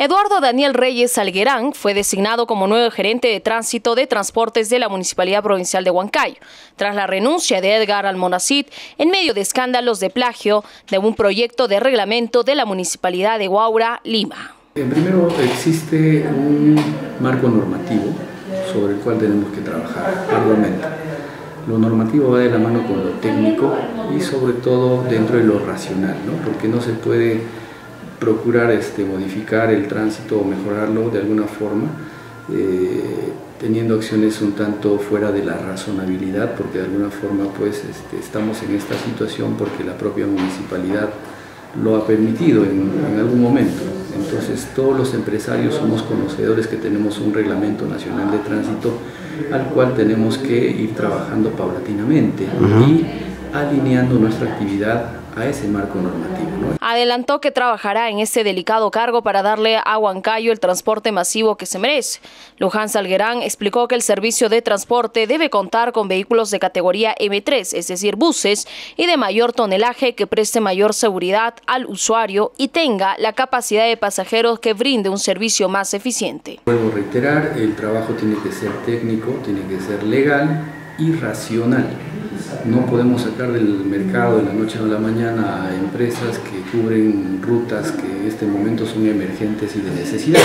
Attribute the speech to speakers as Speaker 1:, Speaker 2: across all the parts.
Speaker 1: Eduardo Daniel Reyes Alguerán fue designado como nuevo gerente de tránsito de transportes de la Municipalidad Provincial de Huancayo, tras la renuncia de Edgar Almonacid en medio de escándalos de plagio de un proyecto de reglamento de la Municipalidad de Guaura, Lima.
Speaker 2: Primero existe un marco normativo sobre el cual tenemos que trabajar arduamente. Lo normativo va de la mano con lo técnico y sobre todo dentro de lo racional, ¿no? porque no se puede procurar este, modificar el tránsito o mejorarlo de alguna forma, eh, teniendo acciones un tanto fuera de la razonabilidad, porque de alguna forma pues, este, estamos en esta situación porque la propia municipalidad lo ha permitido en, en, algún momento. Entonces todos los empresarios somos conocedores que tenemos un reglamento nacional de tránsito al cual tenemos que ir trabajando paulatinamente y alineando nuestra actividad a ese marco normativo.
Speaker 1: Adelantó que trabajará en este delicado cargo para darle a Huancayo el transporte masivo que se merece. Luján Salguerán explicó que el servicio de transporte debe contar con vehículos de categoría M3, es decir, buses, y de mayor tonelaje que preste mayor seguridad al usuario y tenga la capacidad de pasajeros que brinde un servicio más eficiente.
Speaker 2: Vuelvo a reiterar, el trabajo tiene que ser técnico, tiene que ser legal y racional. No podemos sacar del mercado de la noche a la mañana a empresas que cubren rutas que en este momento son emergentes y de necesidad.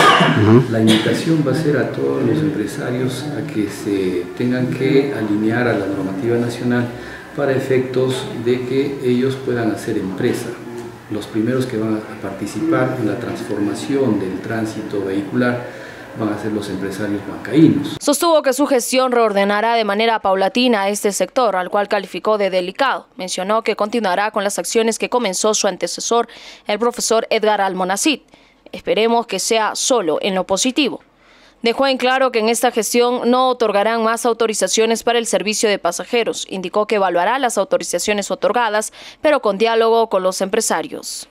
Speaker 2: La invitación va a ser a todos los empresarios a que se tengan que alinear a la normativa nacional para efectos de que ellos puedan hacer empresa. Los primeros que van a participar en la transformación del tránsito vehicular van a ser los empresarios huancaínos.
Speaker 1: Sostuvo que su gestión reordenará de manera paulatina este sector, al cual calificó de delicado. Mencionó que continuará con las acciones que comenzó su antecesor, el profesor Edgar Almonacid. Esperemos que sea solo en lo positivo. Dejó en claro que en esta gestión no otorgarán más autorizaciones para el servicio de pasajeros. Indicó que evaluará las autorizaciones otorgadas, pero con diálogo con los empresarios.